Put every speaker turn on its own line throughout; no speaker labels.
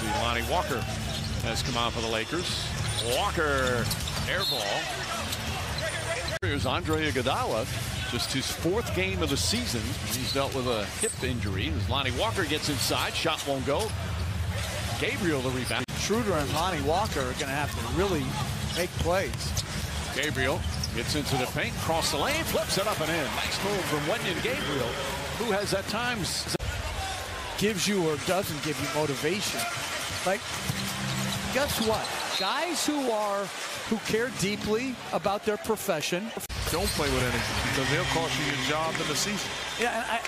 See, Lonnie Walker has come out for the Lakers. Walker, air ball. Here's Andre Iguodala, just his fourth game of the season. He's dealt with a hip injury. As Lonnie Walker gets inside, shot won't go. Gabriel the rebound.
Schroeder and Lonnie Walker are going to have to really make plays.
Gabriel gets into the paint, cross the lane, flips it up and in. Nice move from Wenyen Gabriel, who has at times
gives you or doesn't give you motivation. Like, guess what? Guys who are who care deeply about their profession
don't play with energy because they'll cost you your job in the season.
Yeah, I,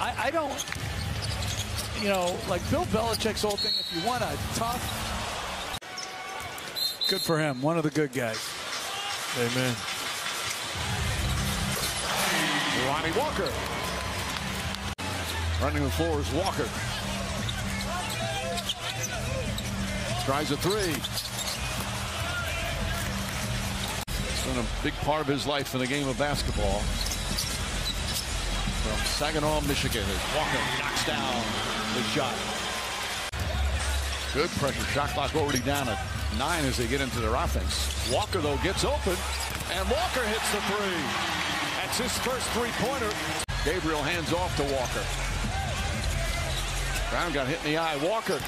I, I don't, you know, like Bill Belichick's whole thing. If you want a tough, good for him. One of the good guys.
Amen.
Lonnie Walker. Running the floor is Walker. Tries a three. It's been a big part of his life in the game of basketball. From Saginaw, Michigan, as Walker knocks down the shot. Good pressure. Shot clock already down at nine as they get into their offense. Walker, though, gets open, and Walker hits the three. That's his first three-pointer. Gabriel hands off to Walker. Brown got hit in the eye. Walker.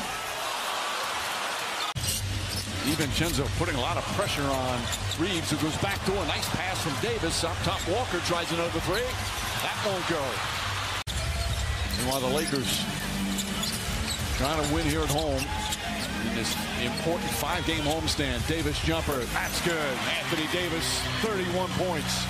DiVincenzo putting a lot of pressure on Reaves, who goes back to a nice pass from Davis. Up top, Walker tries another three. That won't go. Meanwhile, the Lakers trying to win here at home in this important five-game homestand. Davis jumper. That's good. Anthony Davis, 31 points.